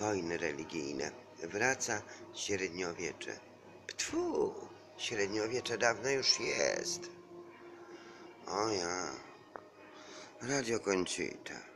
wojny religijne. Wraca średniowiecze. Ptfu, średniowiecze dawno już jest. O ja. Radio Conchita.